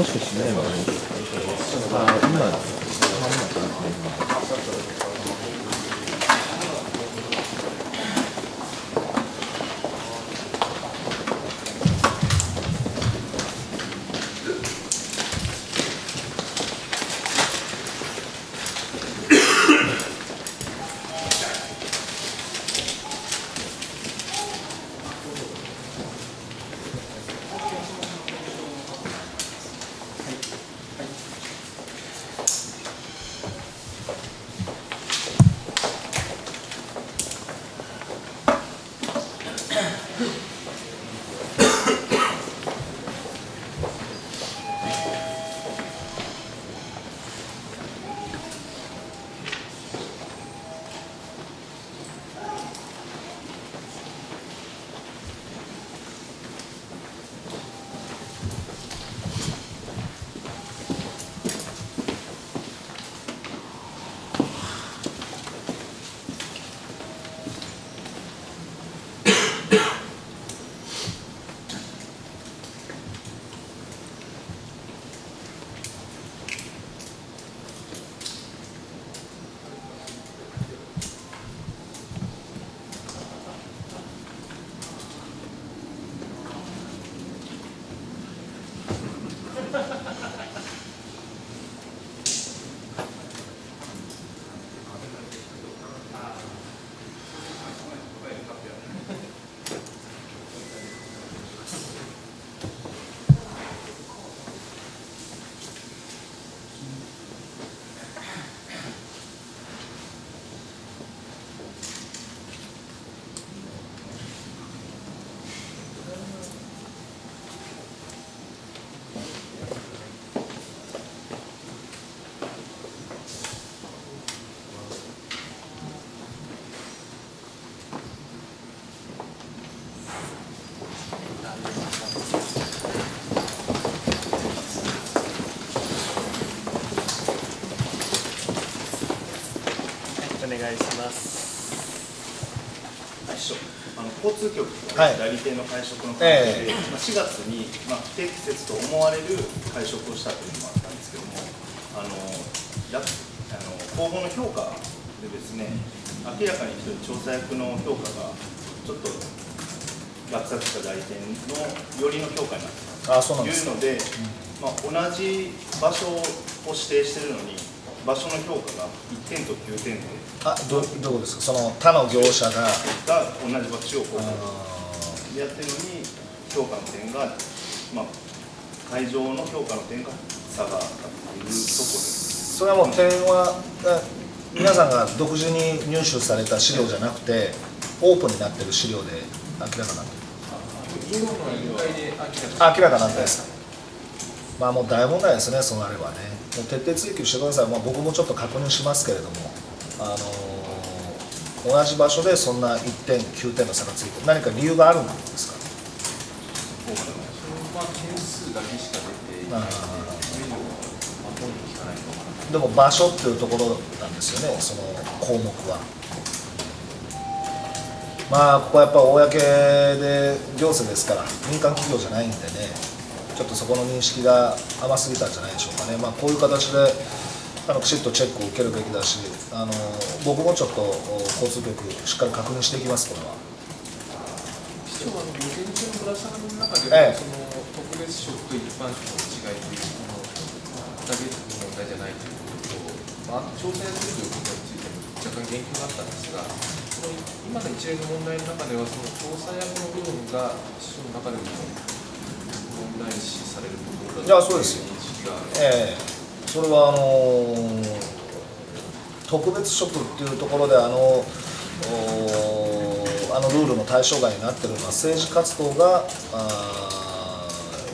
もしかしてね、今いします。あの交通局と代理店の会食の関係で、えまあ、4月に、まあ、不適切と思われる会食をしたというのもあったんですけどもあのやあの公募の評価でですね明らかに一人調査役の評価がちょっと落札した代理店のよりの評価になってあそうなんというので、まあ、同じ場所を指定しているのに場所の評価が1点と9点で。あどどうですか？その他の業者が。が同じ場所をこう。あやってるのに評価の点が、まあ、会場の評価の点が差があったというところです。それはもう点はあ皆さんが独自に入手された資料じゃなくてオープンになってる資料で明らかになって明らかになったですかまあもう大問題ですねそうなればね。もう徹底追及してください、まあ、僕もちょっと確認しますけれども。あのー同じ場所でそんな1点9点の差がついて何か理由があるんですか？まあ点数だけしか出ていない。ので、それ以上はまとに聞かないとわからない。でも場所っていうところなんですよねその項目は。まあここはやっぱ公で行政ですから民間企業じゃないんでねちょっとそこの認識が甘すぎたんじゃないでしょうかね。まあこういう形であのきちっとチェックを受けるべきだしあの僕もちょっとお交通局しっかり確認していきますこれは。市長はあの午前中のぶら下がりの中で、ええ。その特別職と一般職の違いというそのだけの問題じゃないということと、まあ、調査やするということについても若干言及があったんですが、その今の一連の問題の中では、その調査役の部分が市長の中でも問題視されるところだそうですよ。ええ。それはあの特別職っていうところであのあのルールの対象外になってるのは政治活動が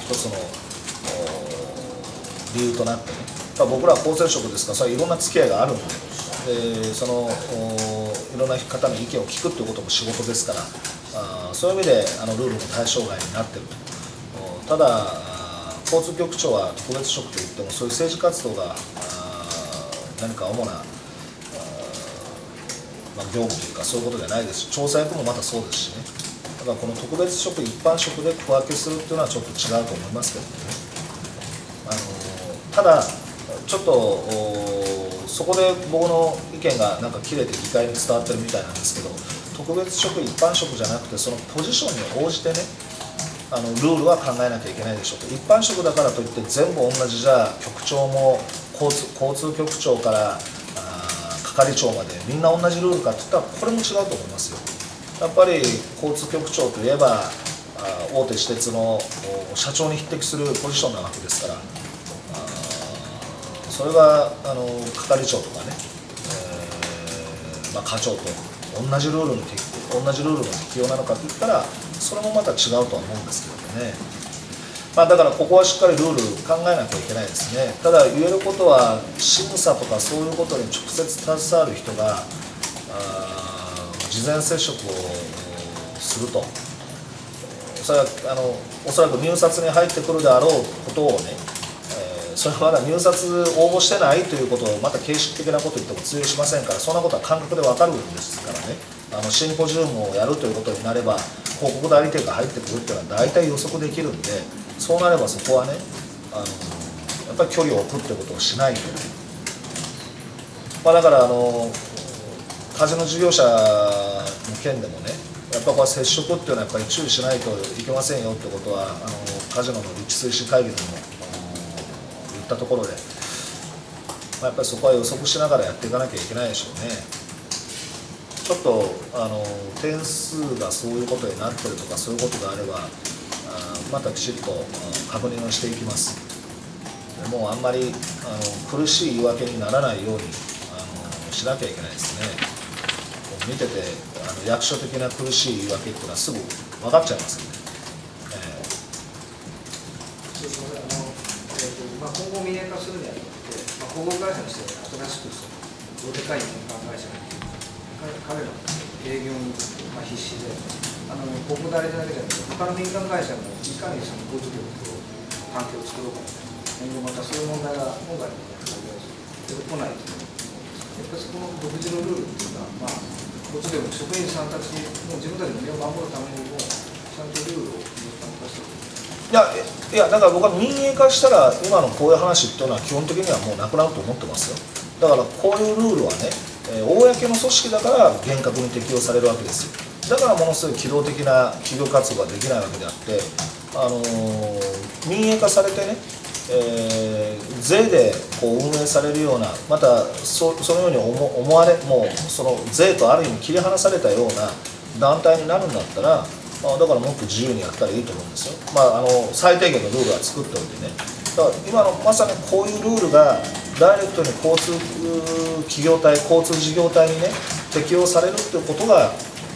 一つの理由となってね。僕らは公正職ですからそれいろんな付き合いがあるんででそのいろんな方の意見を聞くっていうことも仕事ですからあそういう意味であのルールの対象外になってると。ただ交通局長は特別職といってもそういう政治活動が何か主なま、業務というかそういうことじゃないですし調査役もまたそうですしね。だからこの特別職一般職で区分けするっていうのはちょっと違うと思いますけどね。あただちょっとそこで僕の意見がなんか切れて議会に伝わってるみたいなんですけど特別職一般職じゃなくてそのポジションに応じてねあのルールは考えなきゃいけないでしょうと。一般職だからといって全部同じじゃ局長も交通交通局長から係長までみんな同じルールかっていったらこれも違うと思いますよ。やっぱり交通局長といえば大手私鉄の社長に匹敵するポジションなわけですから。それがあの係長とかね、えー、まあ、課長と同じルールの同じルールの適用なのかって言ったらそれもまた違うとは思うんですけどね、まあ、だからここはしっかりルール考えなきゃいけないですね。ただ言えることは審査とかそういうことに直接携わる人が事前接触をすると。それはあのおそらく入札に入ってくるであろうことをねそれはまだ入札応募してないということをまた形式的なこと言っても通用しませんからそんなことは感覚で分かるんですからね。あのシンポジウムをやるということになれば広告代理店が入ってくるっていうのは大体予測できるんでそうなればそこはねあのやっぱり距離を置くってことをしないと、まあ、だからあのカジノ事業者の件でもねやっぱこれ接触っていうのはやっぱり注意しないといけませんよってことはあのカジノの立地推進会議でも言ったところで、まあ、やっぱりそこは予測しながらやっていかなきゃいけないでしょうね。ちょっとあの点数がそういうことになってるとかそういうことがあればあまたきちっと確認をしていきます。もうあんまりあの苦しい言い訳にならないようにあのしなきゃいけないですね。見ててあの役所的な苦しい言い訳っていうのはすぐ分かっちゃいますんでまあ、今後民営化するにあたって、まあ、保護会社にして新しくそのどでかい民間彼らの営業に、まあ、必死であのここだけじゃなくて他の民間会社もいかにその交通局と環境を作ろうかみたいな今後またそういう問題が今回の出てこないと思うんですやっぱりそこの独自のルールっていうのは、まあ、交通局の職員さんたちも自分たちの身を守るためにもちゃんとルールを出しておくいやいやだから僕は民営化したら今のこういう話っていうのは基本的にはもうなくなると思ってますよ。だからこういうルールはね、え、公の組織だから厳格に適用されるわけですよ。だからものすごい機動的な企業活動ができないわけであってあのー、民営化されてねえー、税でこう運営されるようなまたそのように思われもうその税とある意味切り離されたような団体になるんだったらあだからもっと自由にやったらいいと思うんですよ、まあ、あの最低限のルールは作っておいてね。だから今のまさにこういうルールがダイレクトに交通企業体交通事業体にね適用されるっていうことがやっ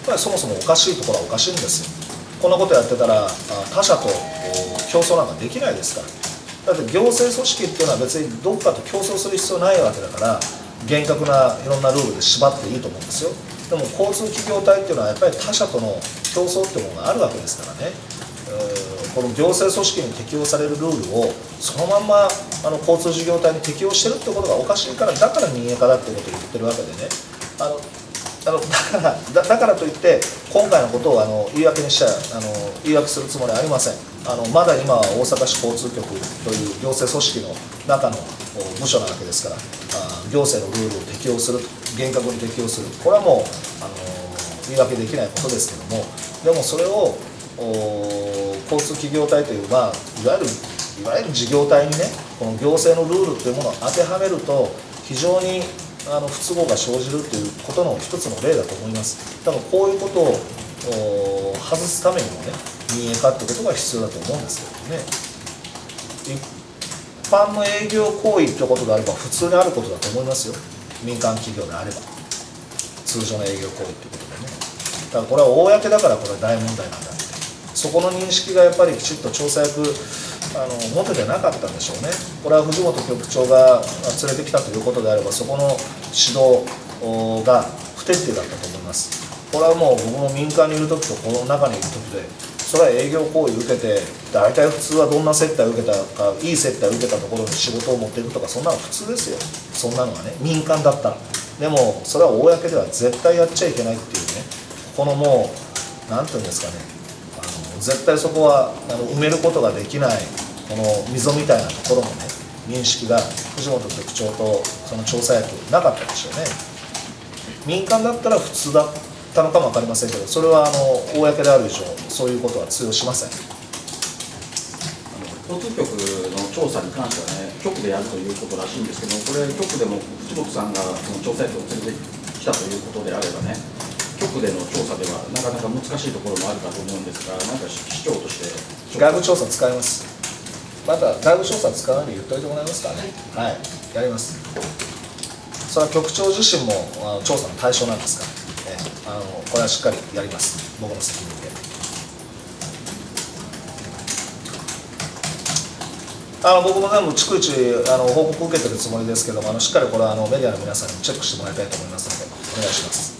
ぱりそもそもおかしいところはおかしいんですよ。こんなことやってたら他社と競争なんかできないですから。だって行政組織っていうのは別にどっかと競争する必要ないわけだから厳格ないろんなルールで縛っていいと思うんですよ。でも交通企業体っていうのはやっぱり他社との競争っていうものがあるわけですからね。この行政組織に適用されるルールをそのまんまあの交通事業体に適用してるってことがおかしいからだから民営化だってことを言ってるわけでね。あのあのだからだだからといって今回のことをあの言い訳にしちゃあの言い訳するつもりはありません。あのまだ今は大阪市交通局という行政組織の中の部署なわけですからあ行政のルールを適用する厳格に適用する。これはもうあの言い訳できないことですけども。でもそれを交通企業体という、まあ、いわゆるいわゆる事業体にねこの行政のルールというものを当てはめると非常にあの不都合が生じるということの一つの例だと思います。だからこういうことを外すためにもね民営化ってことが必要だと思うんですけどね。一般の営業行為ってことであれば普通にあることだと思いますよ。民間企業であれば。通常の営業行為ってことでね。だからこれは公だからこれは大問題なんだそこの認識がやっぱりきちっと調査役あの持ててなかったんでしょうね。これは藤本局長が連れてきたということであればそこの指導が不徹底だったと思います。これはもう僕も民間にいる時とこの中にいる時でそれは営業行為を受けて大体普通はどんな接待を受けたかいい接待を受けたところに仕事を持っていくとかそんなの普通ですよ。そんなのはね民間だったら。でもそれは公では絶対やっちゃいけないっていうね。このもう何て言うんですかね。絶対そこはあの埋めることができないこの溝みたいなところもね認識が藤本局長とその調査役なかったでしょうね。民間だったら普通だったのかも分かりませんけどそれはあの公である以上そういうことは通用しません。交通局の調査に関してはね、局でやるということらしいんですけど、これ、局でも藤本さんがその調査役を連れてきたということであればね、局での調査ではなかなか難しいところもあるかと思うんですが、なんか市長として、外部調査使います。また外部調査使わないで言っといてもらえますかね。はい。やります。それは局長自身も調査の対象なんですから、ね、あのこれはしっかりやります。僕の責任で。あの僕も全部逐一あの報告受けてるつもりですけどもあのしっかりこれはあのメディアの皆さんにチェックしてもらいたいと思いますのでお願いします